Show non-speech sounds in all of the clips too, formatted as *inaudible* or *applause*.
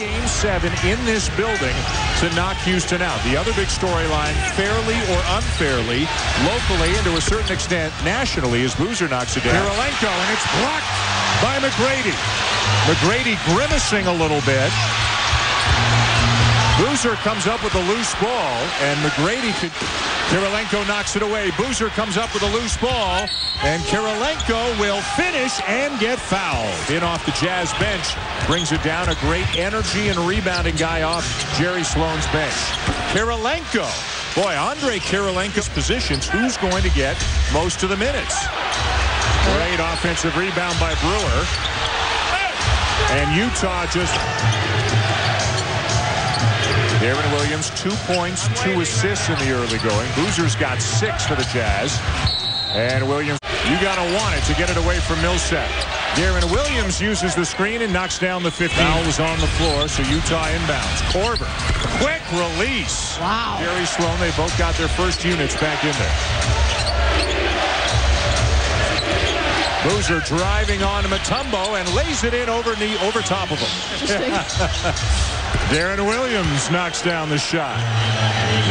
game seven in this building to knock Houston out. The other big storyline, fairly or unfairly, locally and to a certain extent nationally, is Boozer knocks it down. Kirilenko, and it's blocked by McGrady. McGrady grimacing a little bit. Boozer comes up with a loose ball, and McGrady could. Kirilenko knocks it away. Boozer comes up with a loose ball, and Kirilenko will finish and get fouled. In off the Jazz bench, brings it down. A great energy and rebounding guy off Jerry Sloan's bench. Kirilenko. Boy, Andre Kirilenko's positions. Who's going to get most of the minutes? Great offensive rebound by Brewer. And Utah just Deron Williams, two points, two assists in the early going. Boozer's got six for the Jazz. And Williams, you got to want it to get it away from Millsap. Deron Williams uses the screen and knocks down the 15. Foul was on the floor, so Utah inbounds. Korver, quick release. Wow. Jerry Sloan, they both got their first units back in there. Boozer driving on Mutombo and lays it in over knee over top of him. *laughs* Deron Williams knocks down the shot.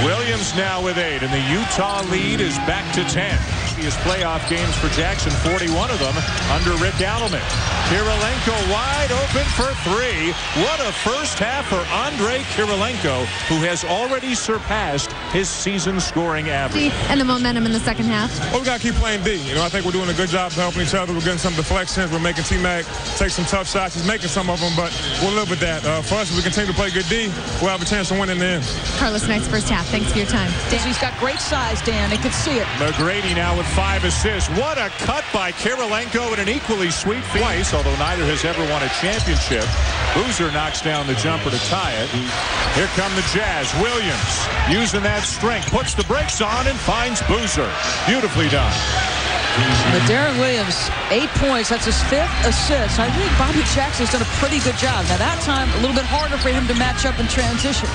Williams now with eight, and the Utah lead is back to 10. His playoff games for Jackson, 41 of them under Rick Adelman. Kirilenko wide open for three. What a first half for Andre Kirilenko, who has already surpassed his season scoring average. And the momentum in the second half. Well, we got to keep playing D. You know, I think we're doing a good job helping each other. We're getting some deflections. We're making T-Mac take some tough shots. He's making some of them, but we'll live with that. Uh, for us, if we continue to play good D, we'll have a chance to win in the end. Carlos Knights first half. Thanks for your time. Dan. He's got great size, Dan. They can see it. McGrady now with five assists. What a cut by Kirilenko and an equally sweet twice, although neither has ever won a championship. Boozer knocks down the jumper to tie it. Here come the Jazz. Williams using that strength, puts the brakes on and finds Boozer. Beautifully done. But Deron Williams, eight points. That's his fifth assist. I think Bobby Jackson's done a pretty good job. Now, that time, a little bit harder for him to match up in transition.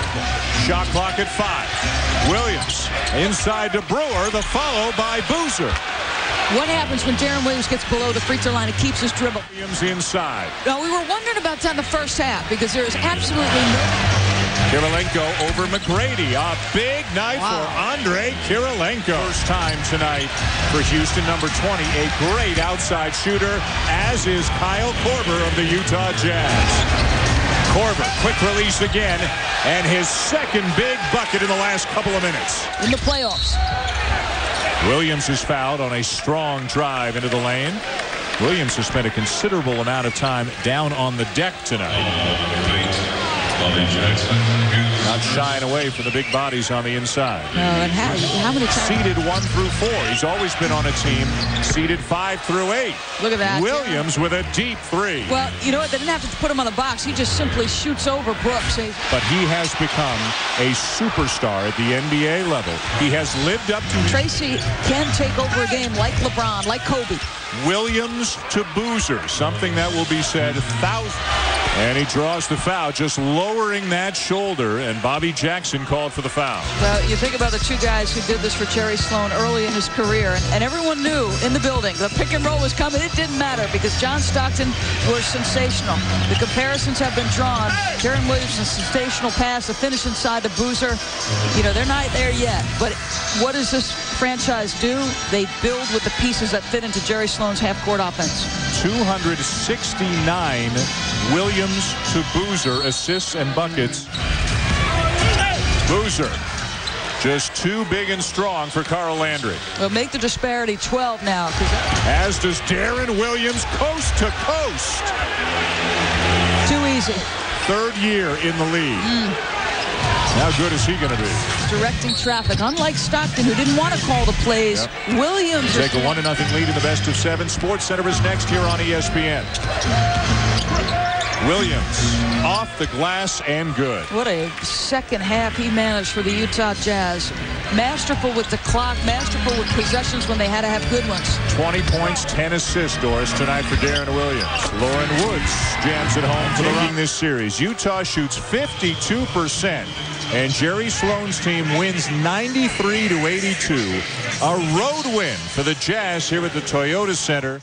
Shot clock at five. Williams inside to Brewer. The follow by Boozer. What happens when Deron Williams gets below the free throw line and keeps his dribble? Williams inside. Now, we were wondering about that in the first half because there is absolutely no... Kirilenko over McGrady. A big night wow. for Andre Kirilenko. First time tonight for Houston, number 20. A great outside shooter, as is Kyle Korver of the Utah Jazz. Korver, quick release again, and his second big bucket in the last couple of minutes. In the playoffs. Williams is fouled on a strong drive into the lane. Williams has spent a considerable amount of time down on the deck tonight. Bobby Jackson not shying away from the big bodies on the inside. No, and how, how many times? Seeded one through four. He's always been on a team seeded five through eight. Look at that. Williams with a deep three. Well, you know what? They didn't have to put him on the box. He just simply shoots over Brooks. But he has become a superstar at the NBA level. He has lived up to... Tracy can take over a game like LeBron, like Kobe. Williams to Boozer, something that will be said thousands. And he draws the foul, just lowering that shoulder, and Bobby Jackson called for the foul. Well, you think about the two guys who did this for Jerry Sloan early in his career, and, everyone knew in the building the pick and roll was coming. It didn't matter because John Stockton was sensational. The comparisons have been drawn. Deron Williams, a sensational pass, the finish inside the Boozer. You know, they're not there yet, but what does this franchise do? They build with the pieces that fit into Jerry Sloan's half-court offense. 269 Williams to Boozer, assists and buckets. Boozer, just too big and strong for Carl Landry. Well, make the disparity 12 now. As does Deron Williams, coast to coast. Too easy. Third year in the league. Mm. How good is he going to be? Directing traffic. Unlike Stockton, who didn't want to call the plays, yep. Williams... Take a one to nothing lead in the best of seven. Sports Center is next here on ESPN. Williams off the glass and good. What a second half he managed for the Utah Jazz. Masterful with the clock, masterful with possessions when they had to have good ones. 20 points, 10 assists, Doris, tonight for Deron Williams. Loren Woods jams it home for taking this series. Utah shoots 52%, and Jerry Sloan's team wins 93 to 82. A road win for the Jazz here at the Toyota Center.